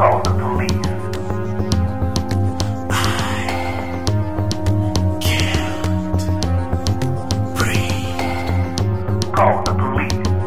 call the police. I can't breathe. Call the police.